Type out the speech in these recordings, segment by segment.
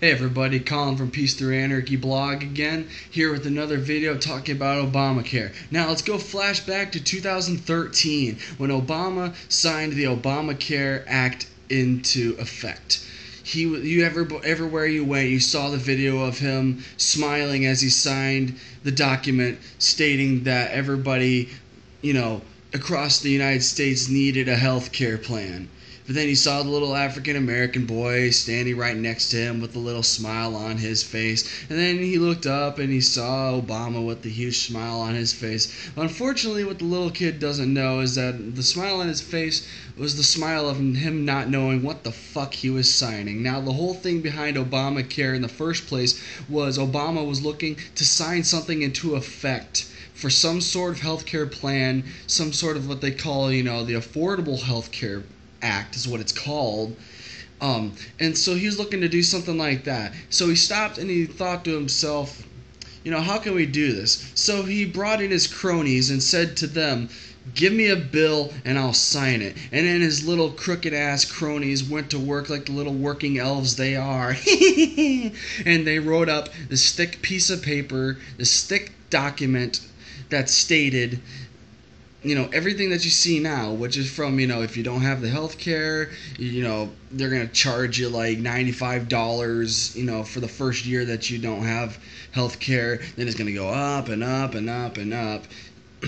Hey everybody, Colin from Peace Through Anarchy blog again, here with another video talking about Obamacare. Now let's go flashback to 2013 when Obama signed the Obamacare Act into effect. He, you ever, everywhere you went, you saw the video of him smiling as he signed the document stating that everybody, you know, across the United States needed a health care plan. But then he saw the little African American boy standing right next to him with a little smile on his face. And then he looked up and he saw Obama with the huge smile on his face. Unfortunately, what the little kid doesn't know is that the smile on his face was the smile of him not knowing what the fuck he was signing. Now, the whole thing behind Obamacare in the first place was Obama was looking to sign something into effect for some sort of healthcare plan, some sort of what they call, you know, the Affordable Healthcare Act is what it's called. Um, and so he was looking to do something like that. So he stopped and he thought to himself, you know, how can we do this? So he brought in his cronies and said to them, give me a bill and I'll sign it. And then his little crooked ass cronies went to work like the little working elves they are. and they wrote up this thick piece of paper, this thick document that stated you know everything that you see now which is from you know if you don't have the health care you know they're going to charge you like $95 you know for the first year that you don't have health care then it's going to go up and up and up and up.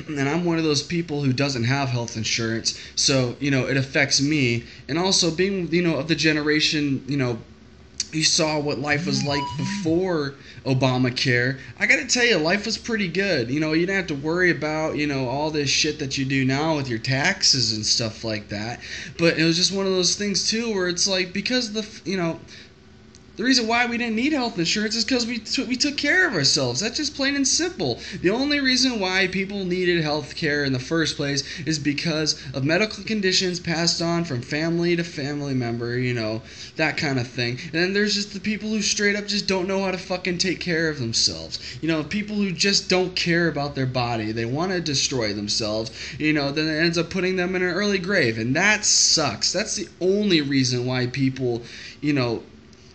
And I'm one of those people who doesn't have health insurance so you know it affects me. And also being you know of the generation you know you saw what life was like before Obamacare. I got to tell you, life was pretty good. You know, you didn't have to worry about, you know, all this shit that you do now with your taxes and stuff like that. But it was just one of those things, too, where it's like, because the, you know, the reason why we didn't need health insurance is because we, t- we took care of ourselves. That's just plain and simple. The only reason why people needed health care in the first place is because of medical conditions passed on from family to family member, you know, that kind of thing. And then there's just the people who straight up just don't know how to fucking take care of themselves. You know, people who just don't care about their body. They want to destroy themselves, you know, then it ends up putting them in an early grave. And that sucks. That's the only reason why people, you know,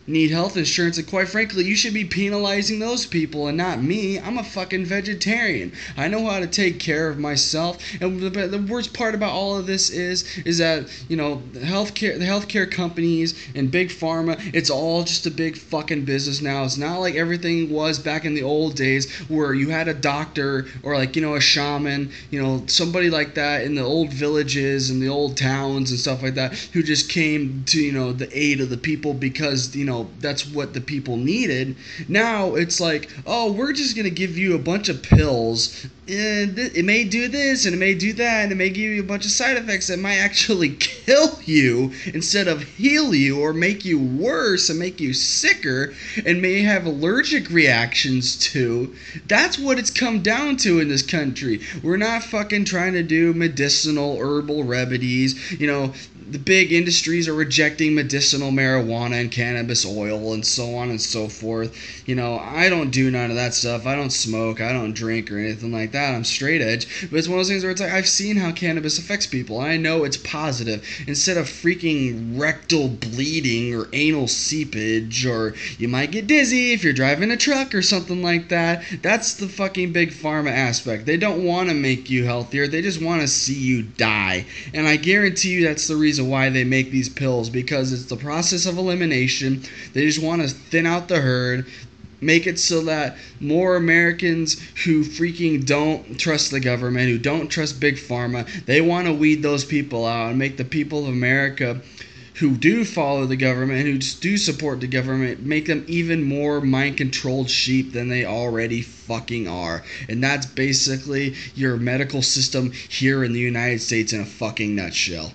need health insurance and quite frankly you should be penalizing those people and not me. I'm a fucking vegetarian. I know how to take care of myself. And the, the worst part about all of this is is that you know the healthcare the healthcare companies and big pharma it's all just a big fucking business now. It's not like everything was back in the old days where you had a doctor or like you know a shaman you know somebody like that in the old villages and the old towns and stuff like that who just came to you know the aid of the people because you know know that's what the people needed. Now it's like, oh, we're just gonna give you a bunch of pills, and it may do this and it may do that, and it may give you a bunch of side effects that might actually kill you instead of heal you or make you worse and make you sicker and may have allergic reactions to. That's what it's come down to in this country. We're not fucking trying to do medicinal herbal remedies. You know, the big industries are rejecting medicinal marijuana and cannabis oil and so on and so forth. You know, I don't do none of that stuff. I don't smoke. I don't drink or anything like that. I'm straight edge. But it's one of those things where it's like I've seen how cannabis affects people. I know it's positive. Instead of freaking rectal bleeding or anal seepage or you might get dizzy if you're driving a truck or something like that. That's the fucking big pharma aspect. They don't want to make you healthier. They just want to see you die. And I guarantee you that's the reason reason why they make these pills because it's the process of elimination. They just want to thin out the herd, make it so that more Americans who freaking don't trust the government, who don't trust big pharma, they want to weed those people out and make the people of America who do follow the government, who do support the government, make them even more mind controlled sheep than they already fucking are. And that's basically your medical system here in the United States in a fucking nutshell.